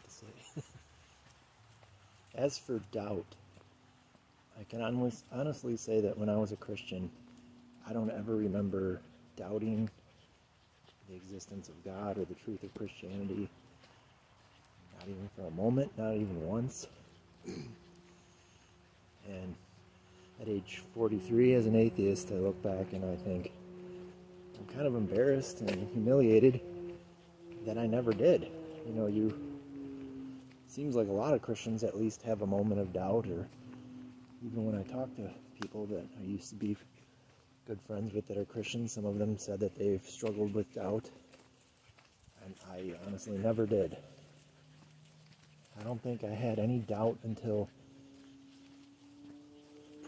what to say. As for doubt, I can honestly say that when I was a Christian, I don't ever remember doubting the existence of God or the truth of Christianity. Not even for a moment, not even once. and at age 43 as an atheist, I look back and I think I'm kind of embarrassed and humiliated that I never did. You know, you seems like a lot of Christians at least have a moment of doubt or even when I talk to people that I used to be good friends with that are Christians, some of them said that they've struggled with doubt. And I honestly never did. I don't think I had any doubt until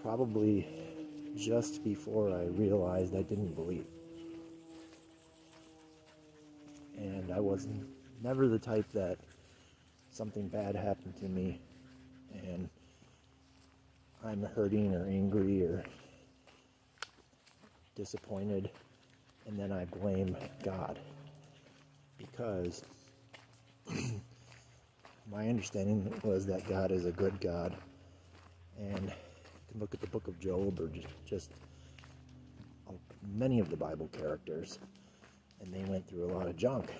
probably just before I realized I didn't believe. And I was never the type that something bad happened to me and I'm hurting or angry or disappointed and then I blame God because my understanding was that God is a good God and you can look at the book of Job or just, just many of the Bible characters, and they went through a lot of junk.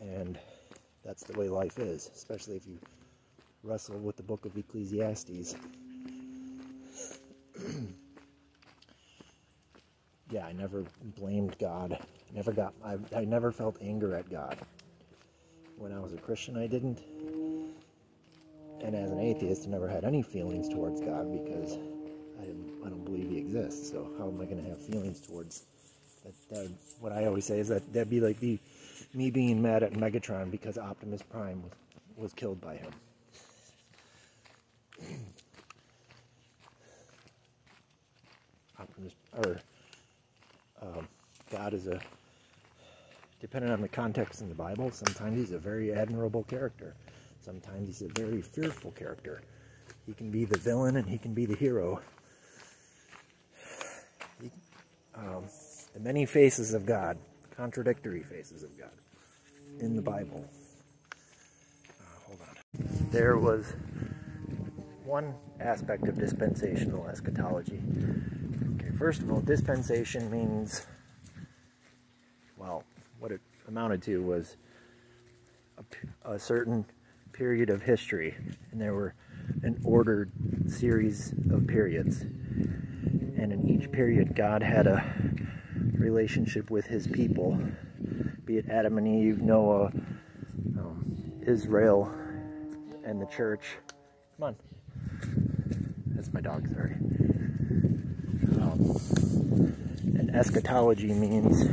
And that's the way life is, especially if you wrestle with the book of Ecclesiastes. yeah, I never blamed God. Never got I, I never felt anger at God. When I was a Christian I didn't and as an atheist, I never had any feelings towards God because I don't, I don't believe He exists. So how am I going to have feelings towards that, that? What I always say is that that'd be like the me being mad at Megatron because Optimus Prime was, was killed by him. Optimus or um, God is a depending on the context in the Bible. Sometimes he's a very admirable character. Sometimes he's a very fearful character. He can be the villain and he can be the hero. He, um, the many faces of God, contradictory faces of God in the Bible. Uh, hold on. There was one aspect of dispensational eschatology. Okay, first of all, dispensation means, well, what it amounted to was a, a certain period of history, and there were an ordered series of periods. And in each period, God had a relationship with his people, be it Adam and Eve, Noah, um, Israel, and the church. Come on. That's my dog, sorry. Um, and eschatology means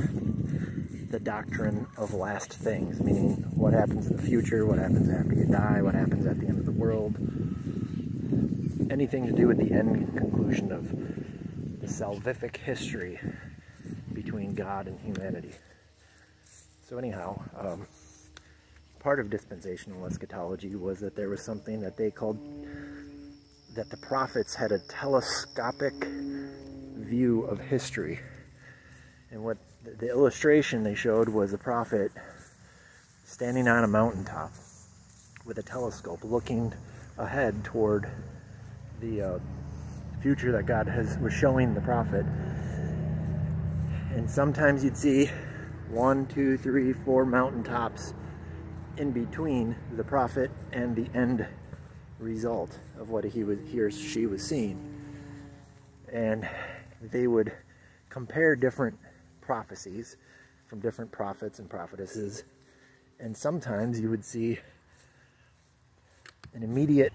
the doctrine of last things, meaning what happens in the future, what happens after you die, what happens at the end of the world. Anything to do with the end conclusion of the salvific history God and humanity. So anyhow, um, part of dispensational eschatology was that there was something that they called that the prophets had a telescopic view of history. And what the illustration they showed was a prophet standing on a mountaintop with a telescope looking ahead toward the uh, future that God has was showing the prophet. And sometimes you'd see one, two, three, four mountaintops in between the prophet and the end result of what he was he or she was seeing. And they would compare different prophecies from different prophets and prophetesses. And sometimes you would see an immediate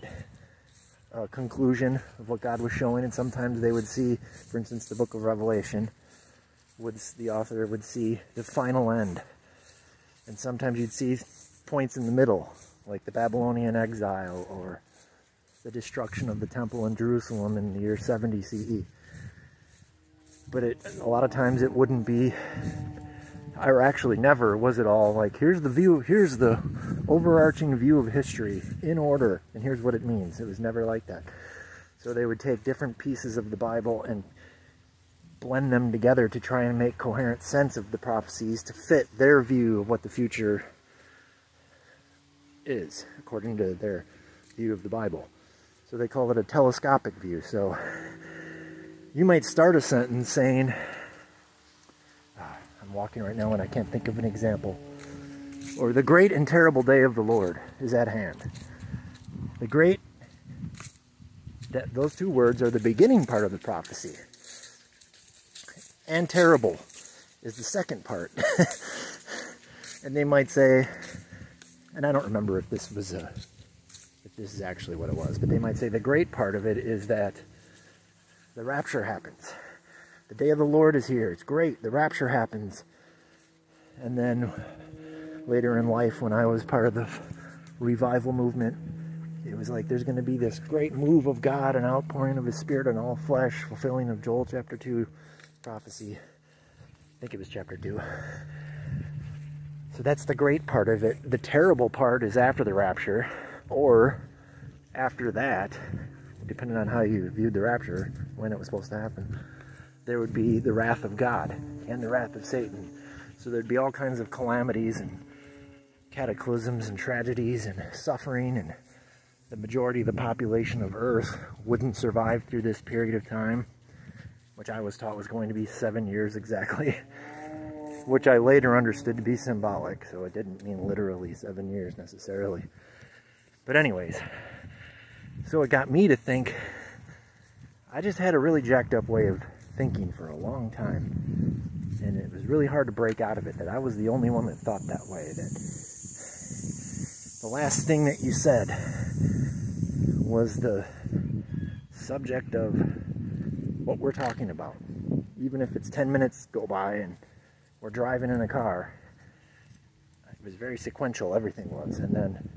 uh, conclusion of what God was showing, and sometimes they would see, for instance, the book of Revelation, would the author would see the final end. And sometimes you'd see points in the middle, like the Babylonian exile or the destruction of the temple in Jerusalem in the year 70 CE but it a lot of times it wouldn't be or actually never was it all like here's the view here's the overarching view of history in order and here's what it means. It was never like that. So they would take different pieces of the bible and blend them together to try and make coherent sense of the prophecies to fit their view of what the future is, according to their view of the Bible. So they call it a telescopic view. So you might start a sentence saying, ah, I'm walking right now and I can't think of an example. Or the great and terrible day of the Lord is at hand. The great, that those two words are the beginning part of the prophecy. And terrible is the second part. and they might say, and I don't remember if this was a, if this is actually what it was, but they might say the great part of it is that the rapture happens. The day of the Lord is here. It's great. The rapture happens. And then later in life, when I was part of the revival movement, it was like there's going to be this great move of God and outpouring of His Spirit on all flesh, fulfilling of Joel chapter 2 prophecy. I think it was chapter 2. So that's the great part of it. The terrible part is after the rapture, or after that, depending on how you viewed the rapture, when it was supposed to happen, there would be the wrath of God and the wrath of Satan. So there'd be all kinds of calamities and cataclysms and tragedies and suffering and the majority of the population of Earth wouldn't survive through this period of time, which I was taught was going to be seven years exactly, which I later understood to be symbolic, so it didn't mean literally seven years necessarily. But anyways, so it got me to think, I just had a really jacked up way of thinking for a long time. And it was really hard to break out of it that I was the only one that thought that way. That the last thing that you said was the subject of what we're talking about. Even if it's 10 minutes go by and we're driving in a car, it was very sequential, everything was. And then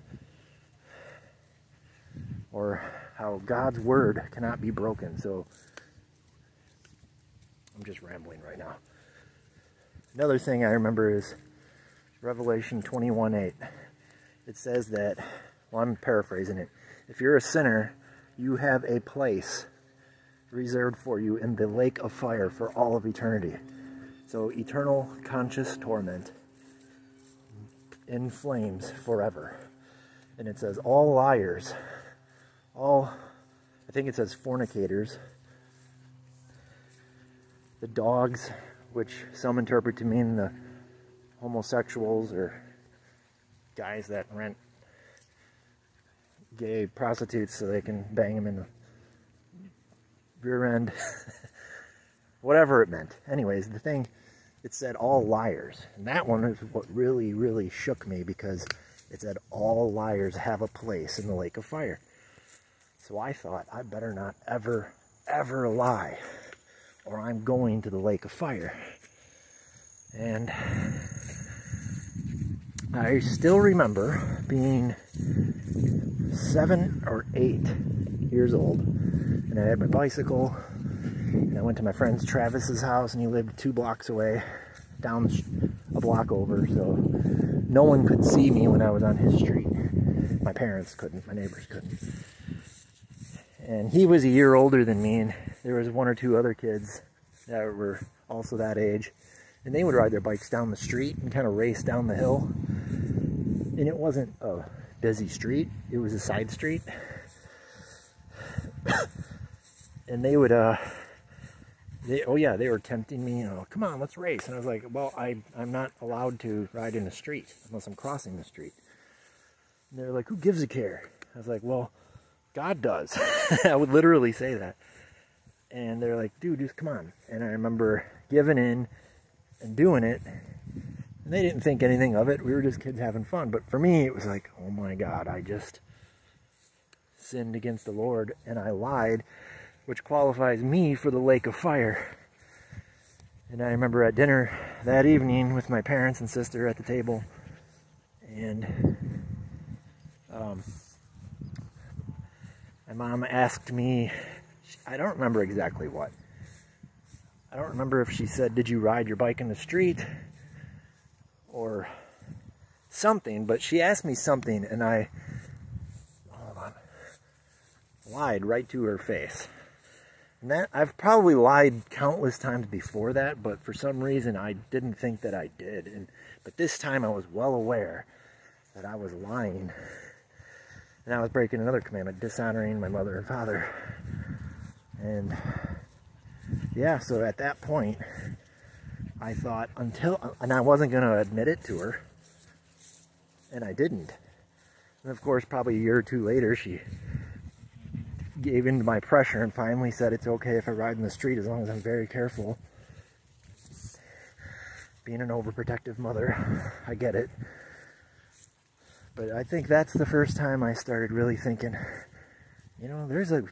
or how God's word cannot be broken. So I'm just rambling right now. Another thing I remember is Revelation 21:8. It says that, well, I'm paraphrasing it. If you're a sinner, you have a place reserved for you in the lake of fire for all of eternity. So eternal conscious torment in flames forever. And it says, all liars all, I think it says fornicators, the dogs, which some interpret to mean the homosexuals or guys that rent gay prostitutes so they can bang them in the rear end. Whatever it meant. Anyways, the thing, it said all liars. And that one is what really, really shook me because it said all liars have a place in the lake of fire. So I thought, I better not ever, ever lie, or I'm going to the lake of fire. And I still remember being seven or eight years old, and I had my bicycle, and I went to my friend's Travis's house, and he lived two blocks away, down a block over, so no one could see me when I was on his street. My parents couldn't, my neighbors couldn't. And he was a year older than me and there was one or two other kids that were also that age and they would ride their bikes down the street and kind of race down the hill. And it wasn't a busy street it was a side street and they would uh they oh yeah they were tempting me you know come on let's race and i was like well i i'm not allowed to ride in the street unless i'm crossing the street and they're like who gives a care i was like well God does. I would literally say that. And they're like, dude, just come on. And I remember giving in and doing it. And they didn't think anything of it. We were just kids having fun. But for me, it was like, oh my God, I just sinned against the Lord and I lied, which qualifies me for the lake of fire. And I remember at dinner that evening with my parents and sister at the table. And um, my mom asked me, I don't remember exactly what. I don't remember if she said, Did you ride your bike in the street? Or something, but she asked me something and I, hold on, lied right to her face. And that, I've probably lied countless times before that, but for some reason I didn't think that I did. And But this time I was well aware that I was lying. And I was breaking another commandment, dishonoring my mother and father. And yeah, so at that point, I thought until, and I wasn't going to admit it to her, and I didn't. And of course, probably a year or two later, she gave in to my pressure and finally said it's okay if I ride in the street as long as I'm very careful. Being an overprotective mother, I get it. But I think that's the first time I started really thinking, you know, there's a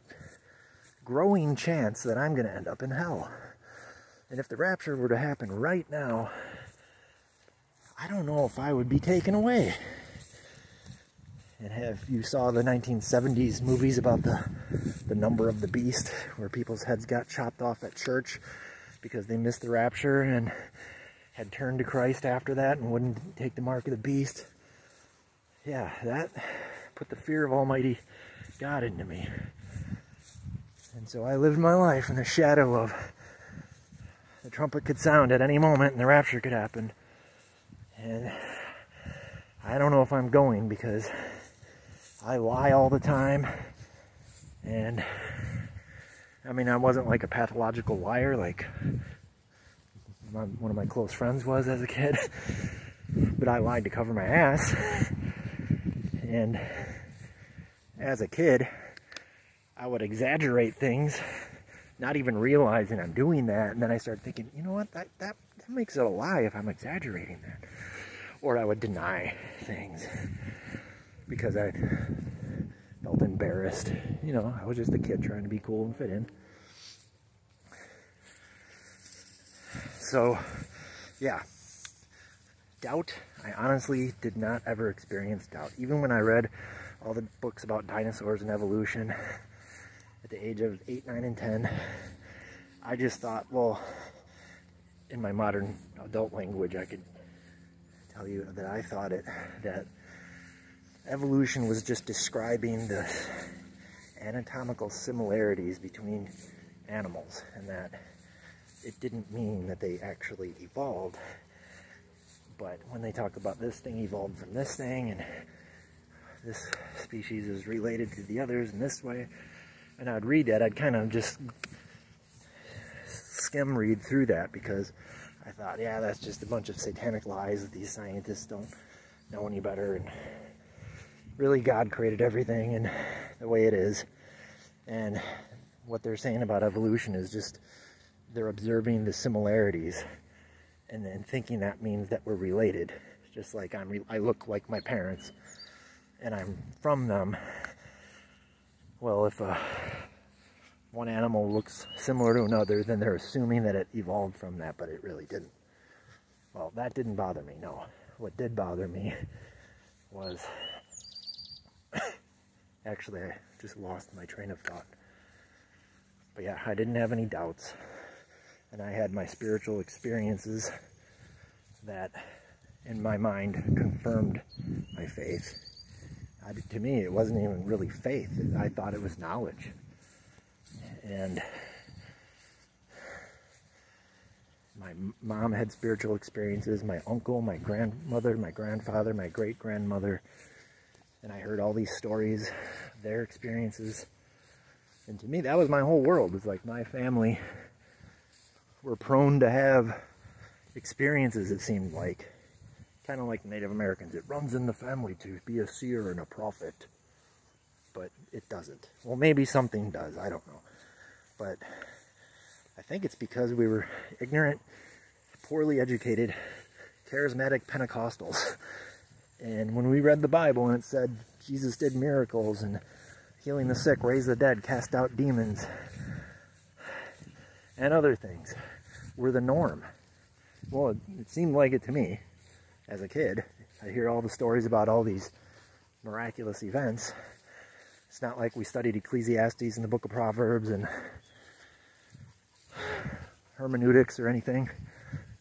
growing chance that I'm going to end up in hell. And if the rapture were to happen right now, I don't know if I would be taken away. And have you saw the 1970s movies about the the number of the beast, where people's heads got chopped off at church because they missed the rapture and had turned to Christ after that and wouldn't take the mark of the beast yeah, that put the fear of Almighty God into me. And so I lived my life in the shadow of the trumpet could sound at any moment and the rapture could happen. And I don't know if I'm going because I lie all the time. And I mean, I wasn't like a pathological liar like my, one of my close friends was as a kid, but I lied to cover my ass. And as a kid, I would exaggerate things, not even realizing I'm doing that. And then I started thinking, you know what, that, that, that makes it a lie if I'm exaggerating that. Or I would deny things because I felt embarrassed. You know, I was just a kid trying to be cool and fit in. So, yeah, doubt, I honestly did not ever experience doubt. Even when I read all the books about dinosaurs and evolution at the age of 8, 9, and 10, I just thought, well, in my modern adult language, I could tell you that I thought it, that evolution was just describing the anatomical similarities between animals and that it didn't mean that they actually evolved but when they talk about this thing evolved from this thing and this species is related to the others in this way, and I'd read that, I'd kind of just skim read through that because I thought, yeah, that's just a bunch of satanic lies that these scientists don't know any better. And really, God created everything and the way it is. And what they're saying about evolution is just they're observing the similarities and then thinking that means that we're related. Just like I'm, I look like my parents, and I'm from them. Well, if uh, one animal looks similar to another, then they're assuming that it evolved from that, but it really didn't. Well, that didn't bother me, no. What did bother me was... Actually, I just lost my train of thought. But yeah, I didn't have any doubts and I had my spiritual experiences that in my mind confirmed my faith. I, to me, it wasn't even really faith. I thought it was knowledge. And my mom had spiritual experiences, my uncle, my grandmother, my grandfather, my great grandmother, and I heard all these stories, their experiences. And to me, that was my whole world. It was like my family were prone to have experiences, it seemed like. Kind of like Native Americans. It runs in the family to be a seer and a prophet. But it doesn't. Well, maybe something does. I don't know. But I think it's because we were ignorant, poorly educated, charismatic Pentecostals. And when we read the Bible and it said Jesus did miracles and healing the sick, raised the dead, cast out demons, and other things were the norm. Well, it, it seemed like it to me as a kid. I hear all the stories about all these miraculous events. It's not like we studied Ecclesiastes and the book of Proverbs and hermeneutics or anything.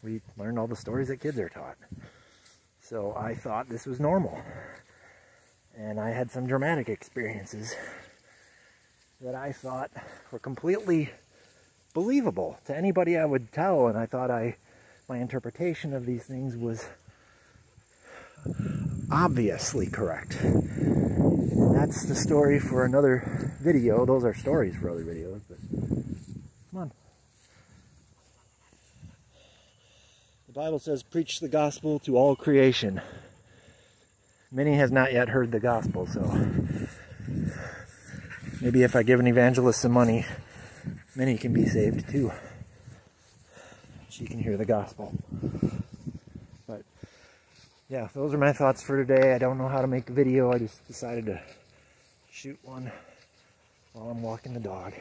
We learned all the stories that kids are taught. So I thought this was normal. And I had some dramatic experiences that I thought were completely believable to anybody I would tell. And I thought I, my interpretation of these things was obviously correct. That's the story for another video. Those are stories for other videos, but come on. Bible says, preach the gospel to all creation. Many has not yet heard the gospel, so maybe if I give an evangelist some money, many can be saved too. She can hear the gospel. But yeah, those are my thoughts for today. I don't know how to make a video. I just decided to shoot one while I'm walking the dog.